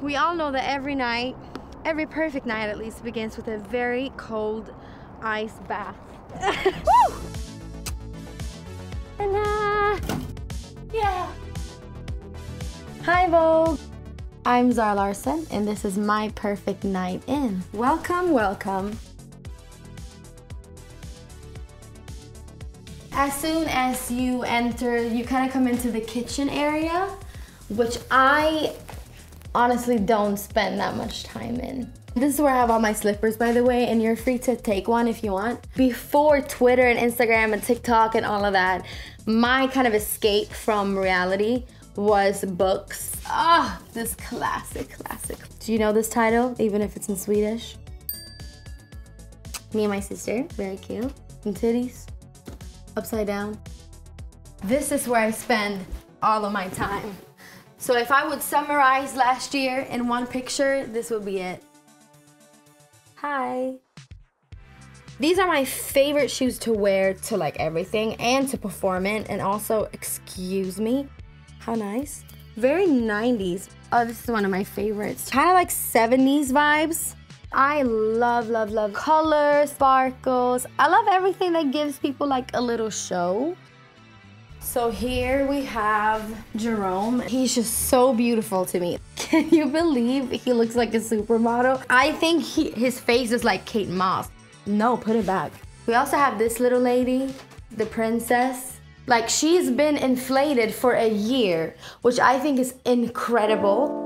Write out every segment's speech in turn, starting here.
We all know that every night, every perfect night at least, begins with a very cold ice bath. Woo! Yeah. Hi Vogue. I'm Zara Larsson and this is my perfect night in. Welcome, welcome. As soon as you enter, you kind of come into the kitchen area, which I honestly don't spend that much time in. This is where I have all my slippers, by the way, and you're free to take one if you want. Before Twitter and Instagram and TikTok and all of that, my kind of escape from reality was books. Ah, this classic, classic. Do you know this title, even if it's in Swedish? Me and my sister, very cute. And titties, upside down. This is where I spend all of my time. So if I would summarize last year in one picture, this would be it. Hi. These are my favorite shoes to wear to like everything and to perform in and also, excuse me, how nice. Very 90s. Oh, this is one of my favorites. Kind of like 70s vibes. I love, love, love color, sparkles. I love everything that gives people like a little show. So here we have Jerome. He's just so beautiful to me. Can you believe he looks like a supermodel? I think he, his face is like Kate Moss. No, put it back. We also have this little lady, the princess. Like she's been inflated for a year, which I think is incredible.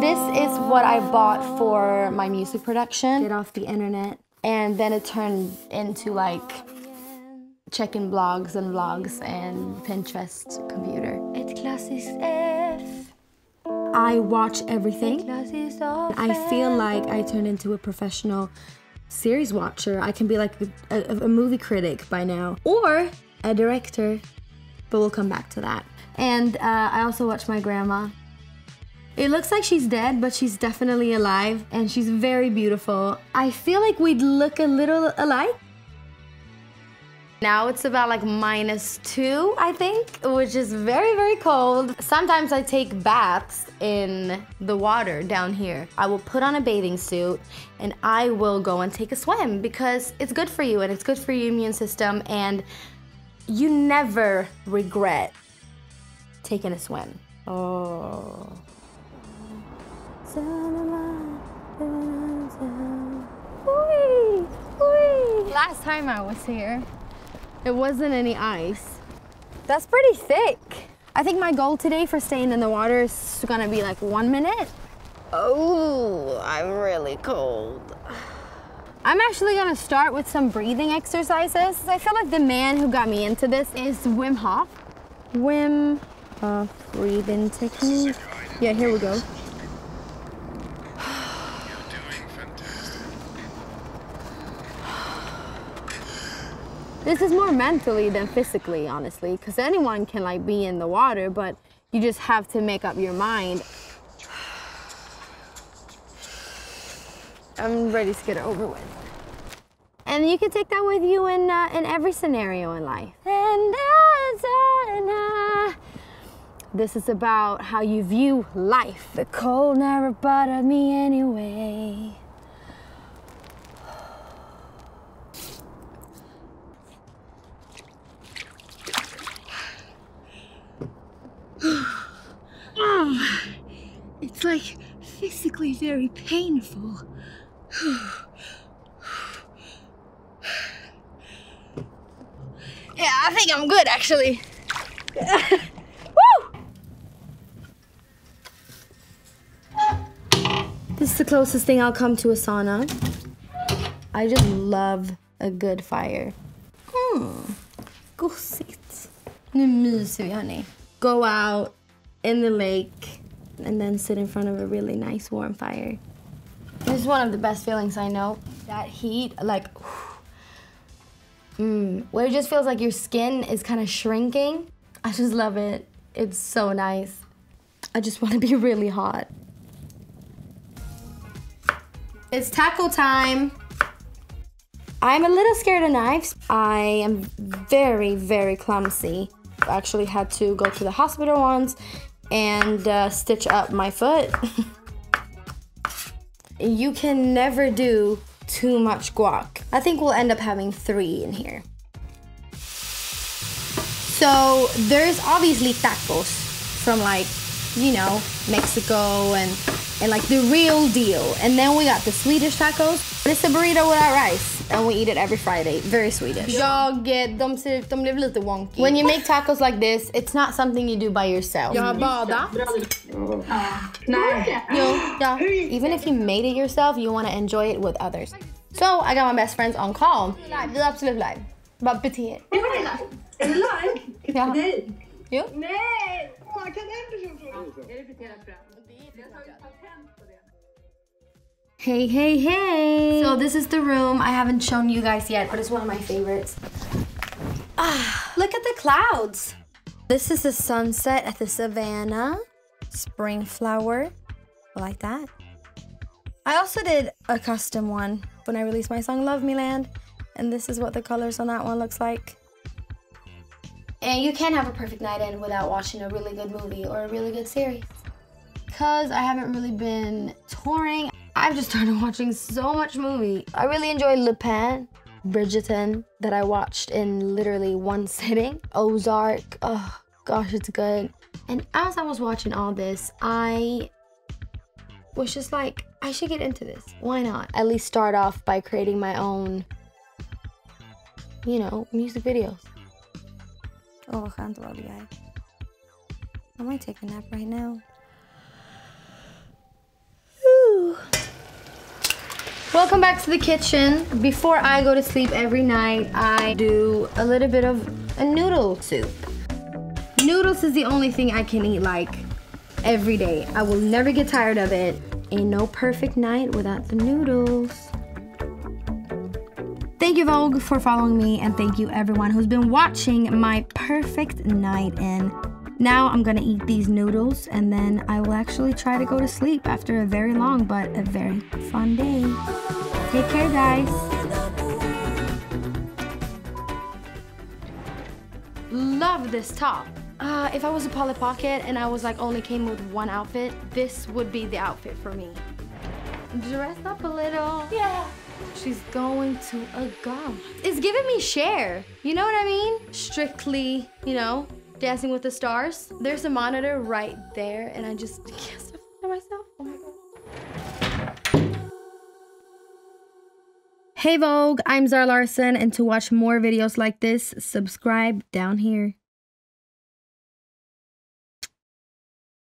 This is what I bought for my music production. Get off the internet. And then it turned into like checking blogs and vlogs and Pinterest computer. Ett klassiskt F. I watch everything. I feel like I turn into a professional series watcher. I can be like a, a, a, movie critic by now, or a director, but we'll come back to that. And uh, I also watch my grandma. It looks like she's dead, but she's definitely alive, and she's very beautiful. I feel like we'd look a little alike. Now it's about like minus two, I think, which is very, very cold. Sometimes I take baths in the water down here. I will put on a bathing suit and I will go and take a swim because it's good for you and it's good for your immune system and you never regret taking a swim. Oh. Last time I was here, it wasn't any ice. That's pretty thick. I think my goal today for staying in the water is gonna be like one minute. Oh, I'm really cold. I'm actually gonna start with some breathing exercises. I feel like the man who got me into this is Wim Hof. Wim Hof breathing technique. Yeah, here we go. This is more mentally than physically, honestly, because anyone can like be in the water, but you just have to make up your mind. I'm ready to get it over with. And you can take that with you in, uh, in every scenario in life. And this is about how you view life. The cold never bothered me anyway. it's like physically very painful. yeah, I think I'm good actually. This is the closest thing I'll come to a sauna. I just love a good fire. Hmm, gosigt. Nu myser vi hörni. Go out in the lake and then sit in front of a really nice warm fire. This is one of the best feelings I know. That heat, like, mm, where it just feels like your skin is kind of shrinking. I just love it. It's so nice. I just want to be really hot. It's tackle time. I'm a little scared of knives. I am very, very clumsy. I actually had to go to the hospital once and uh, stitch up my foot. you can never do too much guac. I think we'll end up having three in here. So there's obviously tacos from like, you know, Mexico and and like the real deal. And then we got the Swedish tacos. It's a burrito without rice and we eat it every Friday. Very Swedish. Jag, de, ser, de blev lite wonky. When you make tacos like this, it's not something you do by yourself. Jag har badat. Nej. Jo, ja. Even if you made it yourself, you want to enjoy it with others. So I got my best friends on call. Vi är absolut live. Bara bete er. Är det live? Ja. Nej. Jo. Nej! Kan en person fråga? Är det beterat för Jag tar ju patent på det. Hey, hey, hey. So this is the room. I haven't shown you guys yet, but it's one of my favorites. Ah, look at the clouds. This is the sunset at the savannah. Spring flower. I like that. I also did a custom one when I released my song Love Me Land. And this is what the colors on that one looks like. And you can't have a perfect night in without watching a really good movie or a really good series. Because I haven't really been touring, I've just started watching so much movie. I really enjoyed Lupin, Bridgerton, that I watched in literally one sitting. Ozark, oh gosh, it's good. And as I was watching all this, I was just like, I should get into this. Why not? At least start off by creating my own, you know, music videos. Vara här. I might take a nap right now. Whew. Welcome back to the kitchen. Before I go to sleep every night, I do a little bit of a noodle soup. Noodles is the only thing I can eat like every day. I will never get tired of it. Ain't no perfect night without the noodles. Thank you, Vogue, for following me, and thank you, everyone who's been watching my perfect night in. Now I'm gonna eat these noodles, and then I will actually try to go to sleep after a very long but a very fun day. Take care, guys. Love this top. Uh, if I was a Polly Pocket and I was like only came with one outfit, this would be the outfit for me. Dress up a little. Yeah. She's going to a gala. It's giving me Cher. You know what I mean? Strictly, you know, dancing with the stars. There's a monitor right there, and I just can't stop at myself. Oh my god. Hey Vogue, I'm Zara Larsson, and to watch more videos like this, subscribe down here.